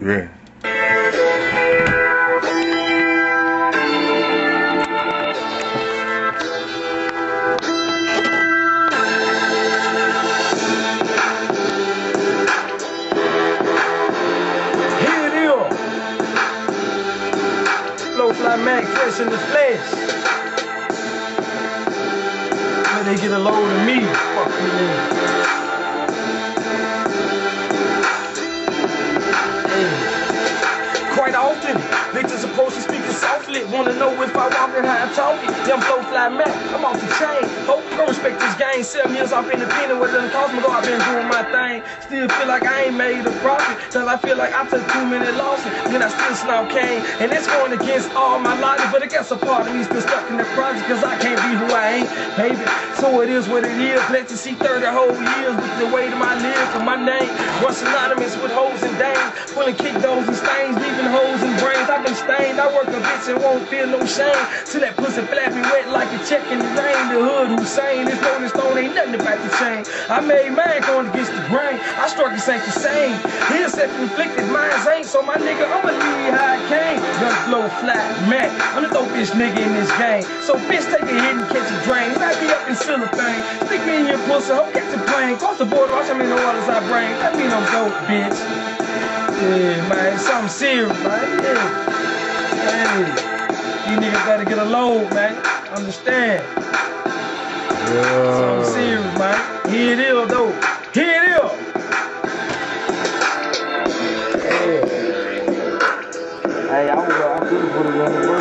Yeah. Fly in the flesh. When they get a load of me, fuck me Quite often, bitches approach to speaking softly. Wanna know if I walk and how I talk it. Them Blo Fly Mac, I'm off the chain. Hope you respect this game. Seven years off independent, what doesn't cost me, though I've been doing my thing. Still feel like I ain't made a profit. Till I feel like I took too many losses. Then I still snout cane. And it's going against all my logic. But I guess a part of me still stuck in the project. Cause I can't be who I ain't, baby. So it is what it is. Let you see 30 whole years with the weight of my lyrics and my name. Was synonymous with hoes and dames. Pulling kick those and stains, leaving holes and brains. I've been stained. I work a bitch and won't feel no shame. Till that pussy flappy wet like a check in the rain. The hood Hussein, this rolling stone ain't nothing about the chain. I made mine going against the grain. I struck this ain't the same. His self-inflicted, mine's ain't. So my nigga, I'ma leave how I came. Young flow flat, Mac. I'm the dopest nigga in this game. So bitch, take a hit and catch a drain. Wrap me up in cellophane. Stick me in your pussy, hope catch a plane. Cross the border, watch how many orders I bring. That mean I'm dope, bitch. Yeah, man, something serious, man. Yeah. Hey, you niggas gotta get a load, man. Understand? Yeah. Something serious, man. Here it is, though. Here it is. Yeah. Hey, I was, I could have put it on the